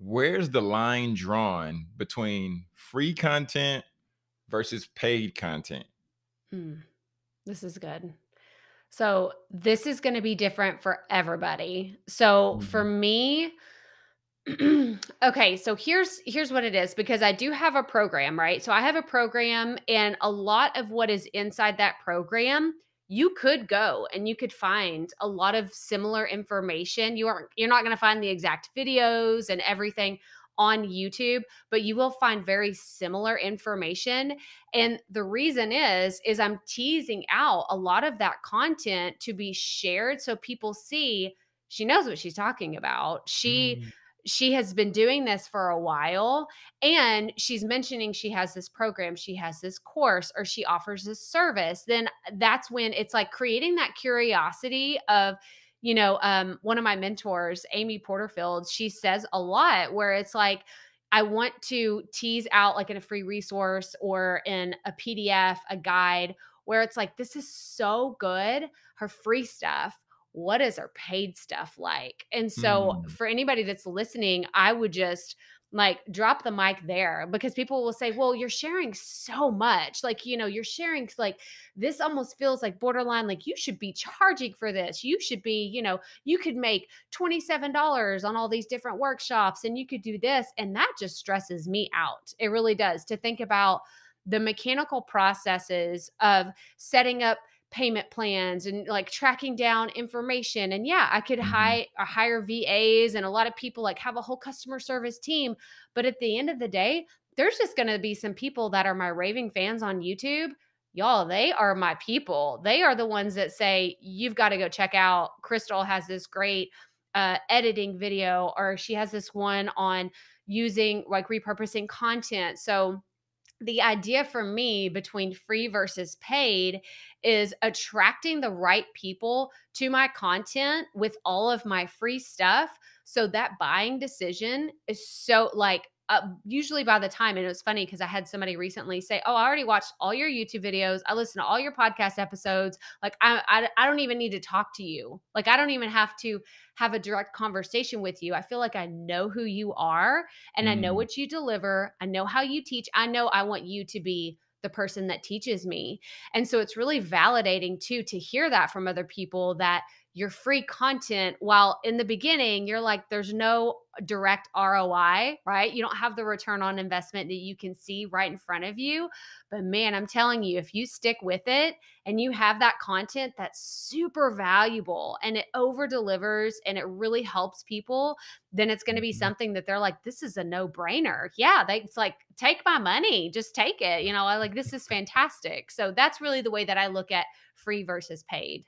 where's the line drawn between free content versus paid content? Hmm. This is good. So, this is going to be different for everybody. So, for Mhm. me, okay, so here's here's what it is because I do have a program, right? So I have a program and a lot of what is inside that program, you could go and you could find a lot of similar information. You aren't you're not going to find the exact videos and everything on YouTube, but you will find very similar information. And the reason is is I'm teasing out a lot of that content to be shared so people see she knows what she's talking about. She Mm. She has been doing this for a while and she's mentioning she has this program, she has this course, or she offers this service, then that's when it's like creating that curiosity of, you know, um, one of my mentors, Amy Porterfield, she says a lot where it's like, I want to tease out like in a free resource or in a PDF, a guide, where it's like, this is so good. Her free stuff what is our paid stuff like? And so Mm. for anybody that's listening, I would just like drop the mic there because people will say, "Well, you're sharing so much. Like, you know, you're sharing like this almost feels like borderline like you should be charging for this. You should be, you know, you could make $27 on all these different workshops and you could do this." And that just stresses me out. It really does to think about the mechanical processes of setting up payment plans and like tracking down information. And yeah, I could Mhm. hire hire VAs and a lot of people like have a whole customer service team. But at the end of the day, there's just going to be some people that are my raving fans on YouTube. Y'all, they are my people. They are the ones that say, you've got to go check out. Krystal has this great uh, editing video, or she has this one on using like repurposing content. So, the idea for me between free versus paid is attracting the right people to my content with all of my free stuff. So that buying decision is so like, uh, usually by the time, and it was funny because I had somebody recently say, "Oh, I already watched all your YouTube videos. I listened to all your podcast episodes. Like, I, I, I don't even need to talk to you. Like, I don't even have to have a direct conversation with you. I feel like I know who you are, and I know Mm. what you deliver. I know how you teach. I know I want you to be the person that teaches me. And so it's really validating too to hear that from other people that your free content, while in the beginning you're like, there's no direct ROI, right? You don't have the return on investment that you can see right in front of you. But man, I'm telling you, if you stick with it and you have that content that's super valuable and it over delivers and it really helps people, then it's going to be Mhm. something that they're like, this is a no brainer. Yeah, they, it's like, take my money, just take it. You know, I like, this is fantastic. So that's really the way that I look at free versus paid.